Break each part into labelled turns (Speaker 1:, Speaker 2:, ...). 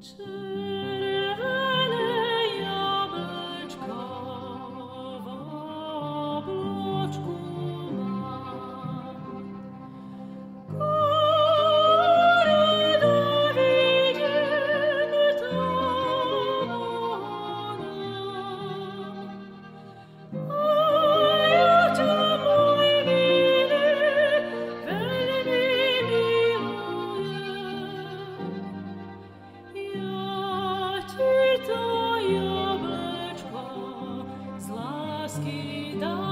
Speaker 1: to Ski.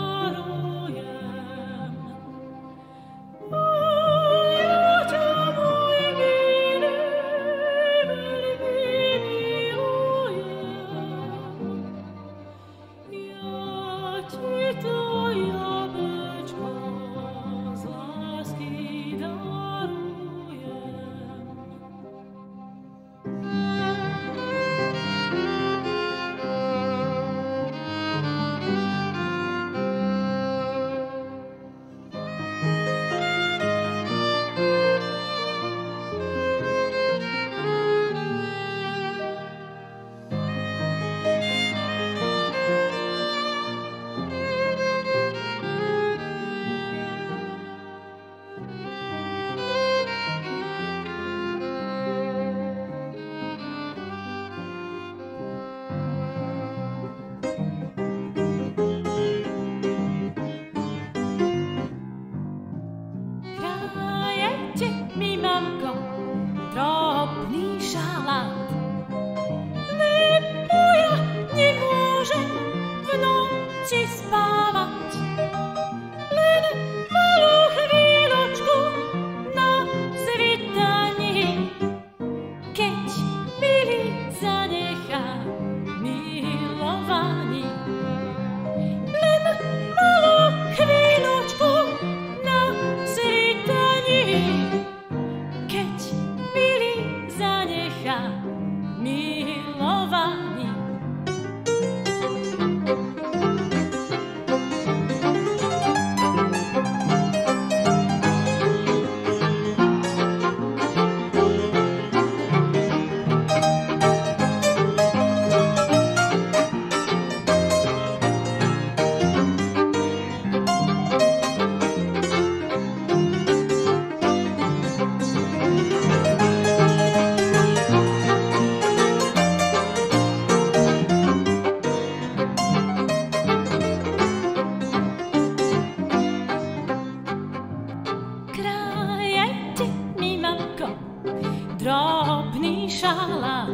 Speaker 1: come, come. drobný šalát